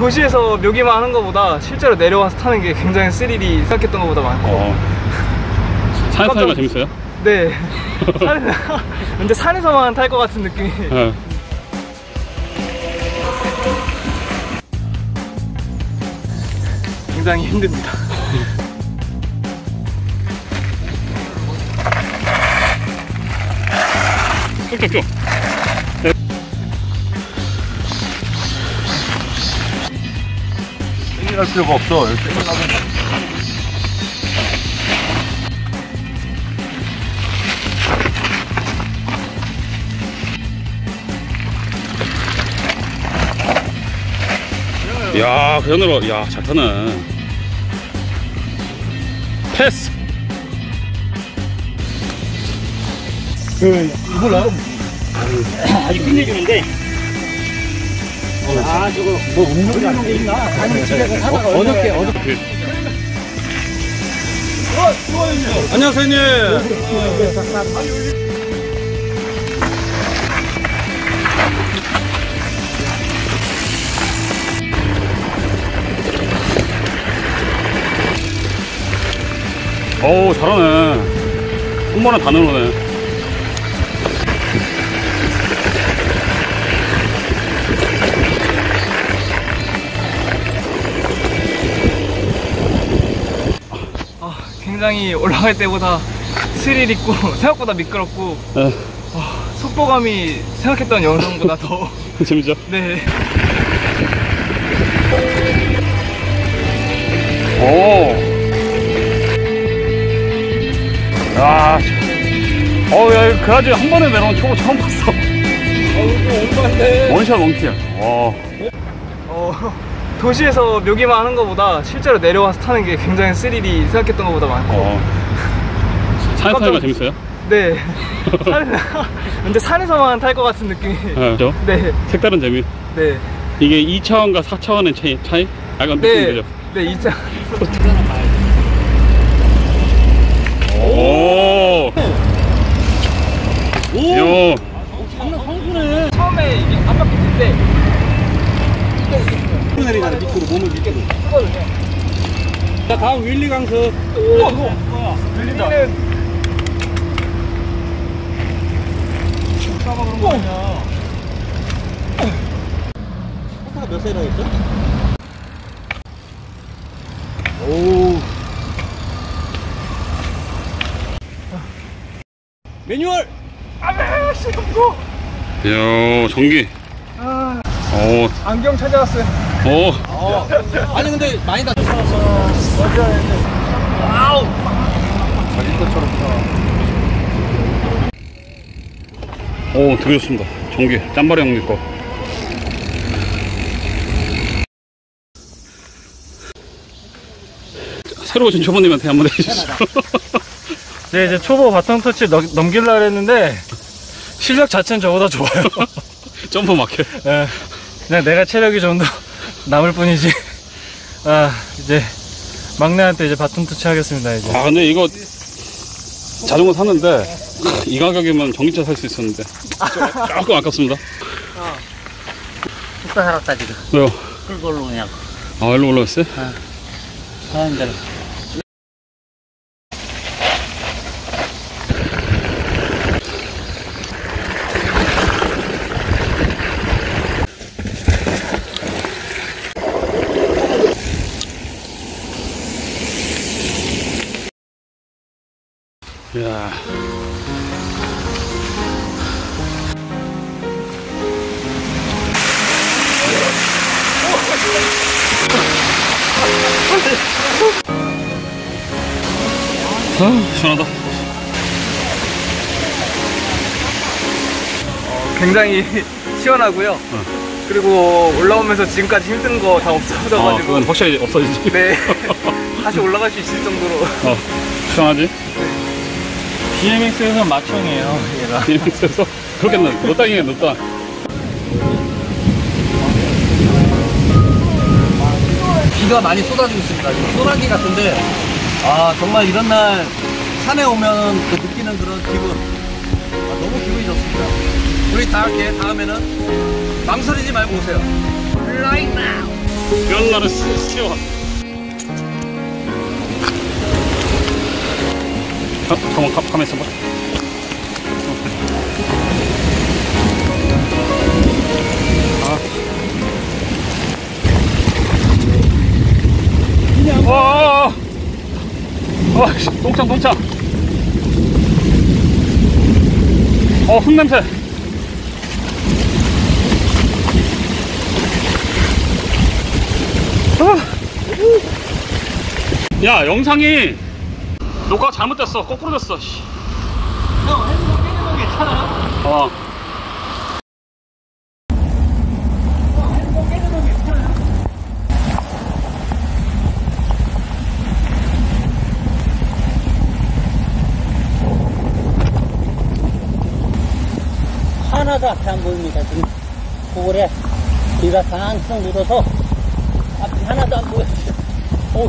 도시에서 묘기만 하는 것보다 실제로 내려와서 타는 게 굉장히 스릴이 생각했던 것보다 많고 어. 거 깜짝- 재밌어요? 네 산에 근데 산에서만 탈 것 같은 느낌이 네. 굉장히 힘듭니다 쭉쭉쭉. 할 필요가 없어. 이렇게 끝나면 야, 그 정도로, 야, 잘 타네. 패스. 아주 끝내주는데. 아, 저거. 뭐, 운동이 안돼 있나? 아니, 집에서 사다가 어저께, 어저께. 안녕하세요, 형님. 어우, 잘하네. 한 번에 다 넣어네. 굉장히 올라갈 때보다 스릴 있고 생각보다 미끄럽고 네, 아, 속도감이 생각했던 영상보다 더 재밌죠? 네. 오. 야, 어우, 야, 이거 그라지 한 번에 내려온 초보 처음 봤어. 원샷 원킬. 와. 어, 도시에서 묘기만 하는 것보다 실제로 내려와서 타는 게 굉장히 스릴이 생각했던 것보다 많고 어. 산에 타는 거 재밌어요? 네 산에, 근데 산에서만 탈 것 같은 느낌이 네. 그죠? 네, 색다른 재미. 네, 이게 2차원과 4차원의 차이? 차이? 약간 느낌 네, 되죠? 네, 이자 오. 오. 처음에 이게 앞바퀴 뜰때 내리잖아, 밑으로, 몸을 밑으로. 자, 다음 윌리 강습. 우와, 이거 뭐야? 들리는 포타가 몇 세라고 했죠? 오, 매뉴얼! 안돼, 시동고. 이야, 전기. 아, 오. 안경 찾아왔어요. 오. 어. 아니, 근데 많이 다 오, 되게 좋습니다. 전기. 짬바리 형님 거. 새로 오신 초보님한테 한번 해주시죠. 네, 이제 초보 바통 터치 넘- 넘기려고 했는데 실력 자체는 저보다 좋아요. 점프 막혀. 예, 그냥 내가 체력이 좀 더 남을 뿐이지. 아, 이제 막내한테 이제 바통 터치 하겠습니다, 이제. 아, 근데 이거 자전거 샀는데 이 가격이면 전기차 살 수 있었는데 조- 조금 아깝습니다. 국가 살았다, 지금. 왜요? 끌고 올라오냐고. 아, 일로 올라왔어요? 하는 대로. 야. 아, 시원하다. 굉장히 시원하고요. 그리고 올라오면서 지금까지 힘든 거다 아, 없어져가지고 그건 확실히 없어지지. 네 다시 올라갈 수 있을 정도로 어, 시원하지? BMX에서 마청이에요, 얘가. BMX에서 그렇겠네. 너 땅이네, 너 땅. 비가 많이 쏟아지고 있습니다. 지금 소나기 같은데, 아, 정말 이런 날 산에 오면 그 느끼는 그런 기분. 아, 너무 기분이 좋습니다. 우리 다 이렇게 다음에는 망설이지 말고 오세요. Right now. 비 오는 날은 어 어, 잠깐만 가, 가만 있어봐 아. 와, 와, 씨, 동창 동창. 어, 흙 냄새. 아. 야, 영상이 녹화가 잘못됐어. 거꾸로 됐어. 씨. 형, 핸드폰 깨는 거 괜찮아? 어. 하나도 앞에 안 보입니다. 지금 고을에 비가 탕탕 묻어서 앞이 하나도 안 보여요. 오.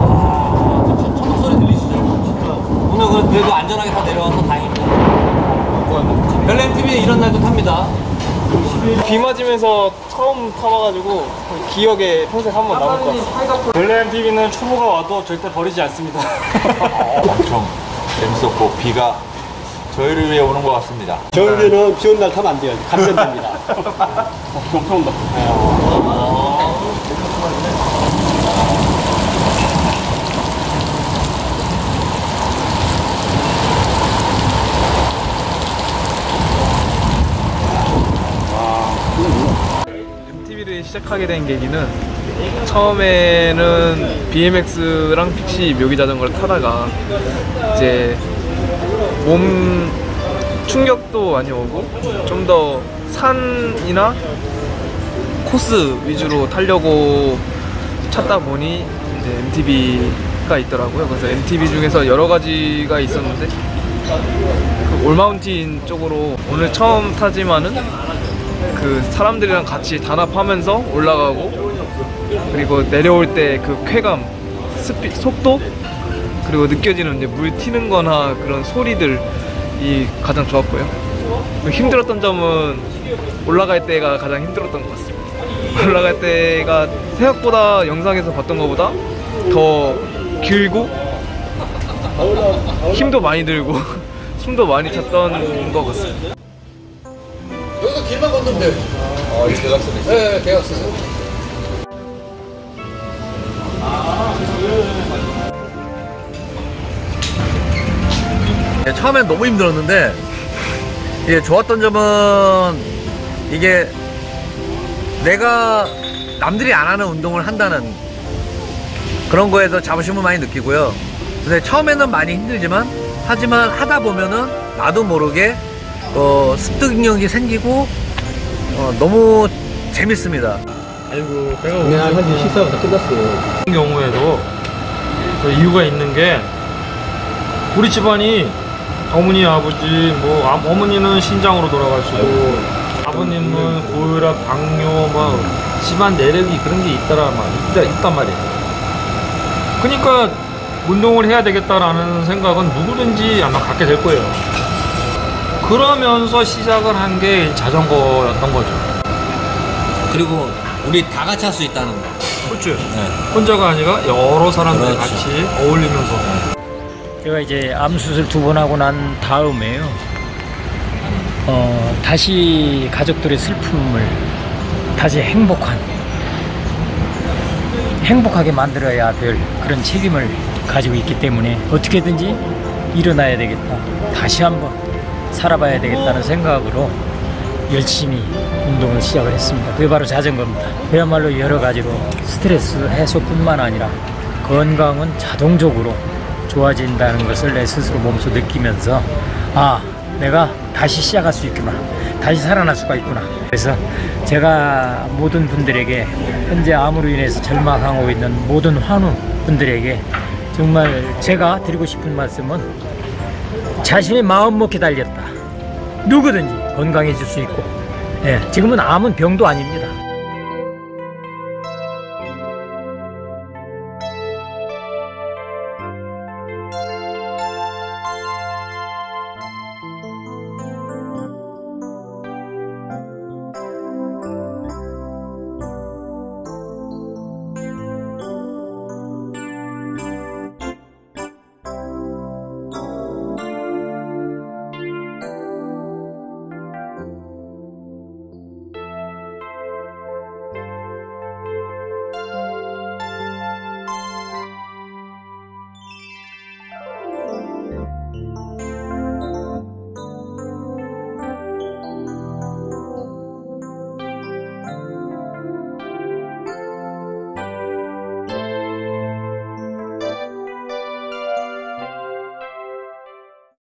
천둥 소리 들리시죠? 진짜. 오늘 그- 그래도 안전하게 다 내려와서 다행입니다. 별난 TV는 이런 날도 탑니다. 비 맞으면서 처음 타봐가지고 기억에 평생 한 번 남을 것 같아요. 블랙 TV는 초보가 와도 절대 버리지 않습니다. 엄청 재밌었고 비가 저희를 위해 오는 것 같습니다. 겨울에는 비온날 타면 안 돼요. 감전됩니다. 어, 비 엄청 온다. MTV를 시작하게 된 계기는 처음에는 BMX랑 픽시 묘기 자전거를 타다가 이제 몸 충격도 많이 오고 좀 더 산이나 코스 위주로 타려고 찾다 보니 이제 MTV가 있더라고요. 그래서 MTV 중에서 여러 가지가 있었는데 그 올마운틴 쪽으로 오늘 처음 타지만은 그 사람들이랑 같이 단합하면서 올라가고 그리고 내려올 때 그 쾌감, 스피, 속도 그리고 느껴지는 이제 물 튀는 거나 그런 소리들이 가장 좋았고요. 힘들었던 점은 올라갈 때가 가장 힘들었던 것 같습니다. 올라갈 때가 생각보다 영상에서 봤던 것보다 더 길고 힘도 많이 들고 숨도 많이 찼던 것 같습니다. 길만 건너면 돼요. 어, 이 대각선이 네, 대학생. 예, 처음엔 너무 힘들었는데 이게 좋았던 점은 이게 내가 남들이 안 하는 운동을 한다는 그런 거에서 자부심을 많이 느끼고요. 근데 처음에는 많이 힘들지만 하지만 하다 보면은 나도 모르게 어, 습득력이 생기고 어, 너무 재밌습니다. 같은 경우에도 그 이유가 있는 게 우리 집안이 어머니 아버지 뭐 아- 어머니는 신장으로 돌아가시고 아버님은 고혈압 당뇨 뭐 집안 내력이 그런 게 있더라 막 있다, 있단 말이에요 그러니까 운동을 해야 되겠다라는 생각은 누구든지 아마 갖게 될 거예요 그러면서 시작을 한 게 자전거였던 거죠 그리고 우리 다 같이 할 수 있다는 거. 그렇죠 혼자가 아니라 여러 사람들 그렇죠. 같이 어울리면서 제가 이제 암 수술 두 번 하고 난 다음에요. 어, 다시 가족들의 슬픔을 다시 행복한 행복하게 만들어야 될 그런 책임을 가지고 있기 때문에 어떻게든지 일어나야 되겠다. 다시 한번 살아봐야 되겠다는 생각으로 열심히 운동을 시작을 했습니다. 그게 바로 자전거입니다. 그야말로 여러 가지로 스트레스 해소뿐만 아니라 건강은 자동적으로 좋아진다는 것을 내 스스로 몸소 느끼면서 아 내가 다시 시작할 수 있구나 다시 살아날 수가 있구나 그래서 제가 모든 분들에게 현재 암으로 인해서 절망하고 있는 모든 환우 분들에게 정말 제가 드리고 싶은 말씀은 자신의 마음 먹게 달렸다 누구든지 건강해질 수 있고 예, 지금은 암은 병도 아닙니다.